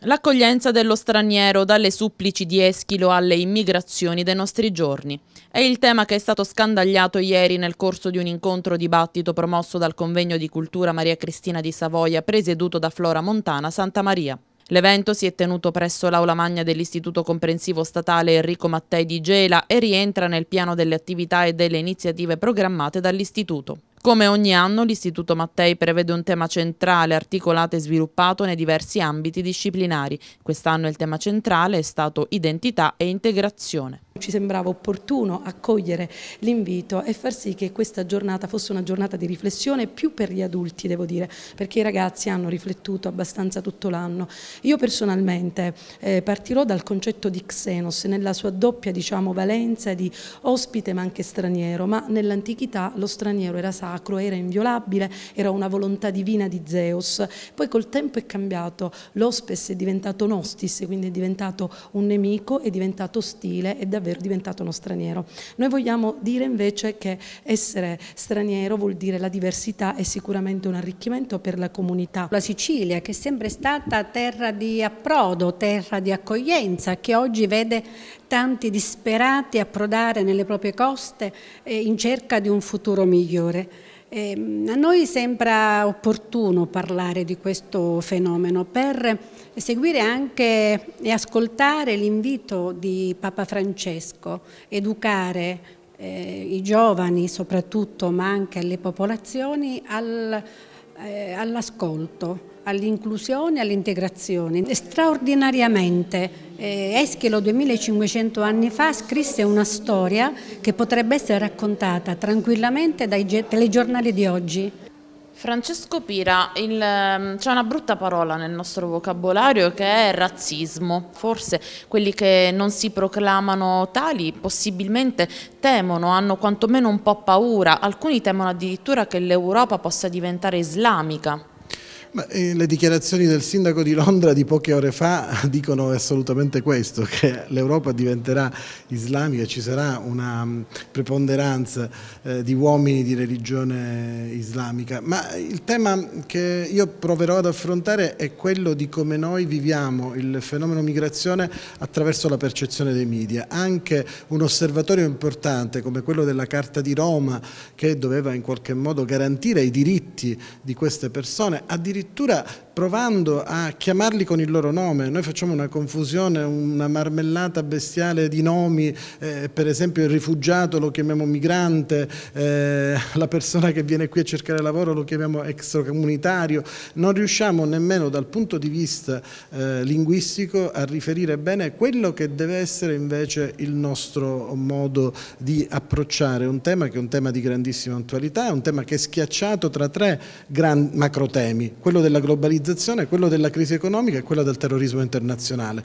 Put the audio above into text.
L'accoglienza dello straniero dalle supplici di Eschilo alle immigrazioni dei nostri giorni. È il tema che è stato scandagliato ieri nel corso di un incontro dibattito promosso dal convegno di cultura Maria Cristina di Savoia presieduto da Flora Montana Santa Maria. L'evento si è tenuto presso l'aula magna dell'Istituto Comprensivo Statale Enrico Mattei di Gela e rientra nel piano delle attività e delle iniziative programmate dall'Istituto. Come ogni anno l'Istituto Mattei prevede un tema centrale articolato e sviluppato nei diversi ambiti disciplinari. Quest'anno il tema centrale è stato identità e integrazione. Ci sembrava opportuno accogliere l'invito e far sì che questa giornata fosse una giornata di riflessione più per gli adulti, devo dire, perché i ragazzi hanno riflettuto abbastanza tutto l'anno. Io personalmente eh, partirò dal concetto di Xenos nella sua doppia diciamo, valenza di ospite ma anche straniero, ma nell'antichità lo straniero era sacro, era inviolabile, era una volontà divina di Zeus. Poi col tempo è cambiato, l'ospes è diventato nostis, quindi è diventato un nemico, è diventato ostile, è davvero davvero diventato uno straniero. Noi vogliamo dire invece che essere straniero vuol dire la diversità è sicuramente un arricchimento per la comunità. La Sicilia che è sempre stata terra di approdo, terra di accoglienza, che oggi vede tanti disperati approdare nelle proprie coste eh, in cerca di un futuro migliore. Eh, a noi sembra opportuno parlare di questo fenomeno per seguire anche e ascoltare l'invito di Papa Francesco, educare eh, i giovani soprattutto ma anche le popolazioni al, eh, all'ascolto all'inclusione e all'integrazione. Straordinariamente eh, Eschilo 2500 anni fa scrisse una storia che potrebbe essere raccontata tranquillamente dai telegiornali di oggi. Francesco Pira, ehm, c'è una brutta parola nel nostro vocabolario che è razzismo. Forse quelli che non si proclamano tali possibilmente temono, hanno quantomeno un po' paura. Alcuni temono addirittura che l'Europa possa diventare islamica. Ma, eh, le dichiarazioni del sindaco di Londra di poche ore fa dicono assolutamente questo, che l'Europa diventerà islamica ci sarà una um, preponderanza eh, di uomini di religione islamica. Ma il tema che io proverò ad affrontare è quello di come noi viviamo il fenomeno migrazione attraverso la percezione dei media. Anche un osservatorio importante come quello della Carta di Roma che doveva in qualche modo garantire i diritti di queste persone, addirittura addirittura provando a chiamarli con il loro nome. Noi facciamo una confusione, una marmellata bestiale di nomi, eh, per esempio il rifugiato lo chiamiamo migrante, eh, la persona che viene qui a cercare lavoro lo chiamiamo extracomunitario. Non riusciamo nemmeno dal punto di vista eh, linguistico a riferire bene quello che deve essere invece il nostro modo di approcciare un tema che è un tema di grandissima attualità, è un tema che è schiacciato tra tre gran macro temi, quello della globalizzazione, quello della crisi economica e quello del terrorismo internazionale.